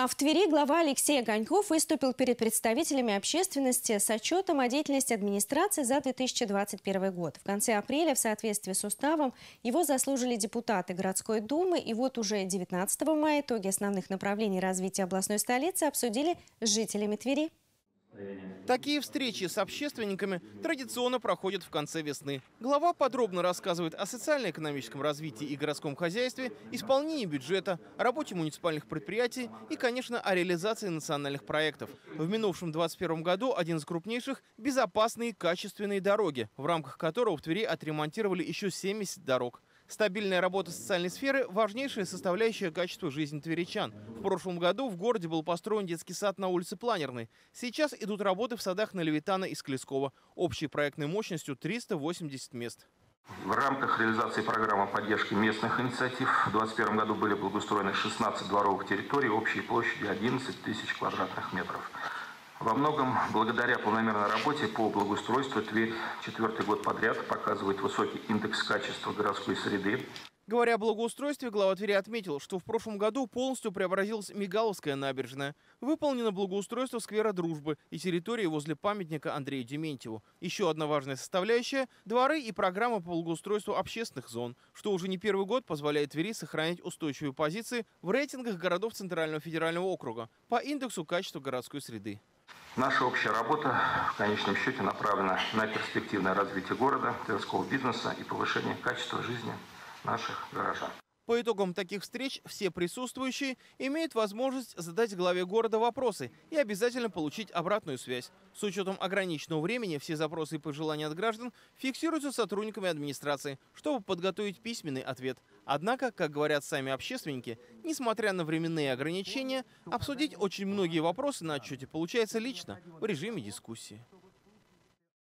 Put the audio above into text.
А в Твери глава Алексей Огоньков выступил перед представителями общественности с отчетом о деятельности администрации за 2021 год. В конце апреля, в соответствии с уставом, его заслужили депутаты городской думы. И вот уже 19 мая итоги основных направлений развития областной столицы обсудили с жителями Твери. Такие встречи с общественниками традиционно проходят в конце весны. Глава подробно рассказывает о социально-экономическом развитии и городском хозяйстве, исполнении бюджета, работе муниципальных предприятий и, конечно, о реализации национальных проектов. В минувшем 2021 году один из крупнейших – безопасные качественные дороги, в рамках которого в Твери отремонтировали еще 70 дорог. Стабильная работа социальной сферы – важнейшая составляющая качества жизни тверичан. В прошлом году в городе был построен детский сад на улице Планерной. Сейчас идут работы в садах на Левитана и Склескова. Общей проектной мощностью 380 мест. В рамках реализации программы поддержки местных инициатив в 2021 году были благоустроены 16 дворовых территорий общей площадью 11 тысяч квадратных метров. Во многом благодаря планомерной работе по благоустройству Тверь четвертый год подряд показывает высокий индекс качества городской среды. Говоря о благоустройстве, глава Твери отметил, что в прошлом году полностью преобразилась Мигаловская набережная. Выполнено благоустройство сквера Дружбы и территории возле памятника Андрею Дементьеву. Еще одна важная составляющая – дворы и программа по благоустройству общественных зон, что уже не первый год позволяет Твери сохранять устойчивые позиции в рейтингах городов Центрального федерального округа по индексу качества городской среды. Наша общая работа в конечном счете направлена на перспективное развитие города, городского бизнеса и повышение качества жизни наших горожан. По итогам таких встреч все присутствующие имеют возможность задать главе города вопросы и обязательно получить обратную связь. С учетом ограниченного времени все запросы и пожелания от граждан фиксируются сотрудниками администрации, чтобы подготовить письменный ответ. Однако, как говорят сами общественники, несмотря на временные ограничения, обсудить очень многие вопросы на отчете получается лично, в режиме дискуссии.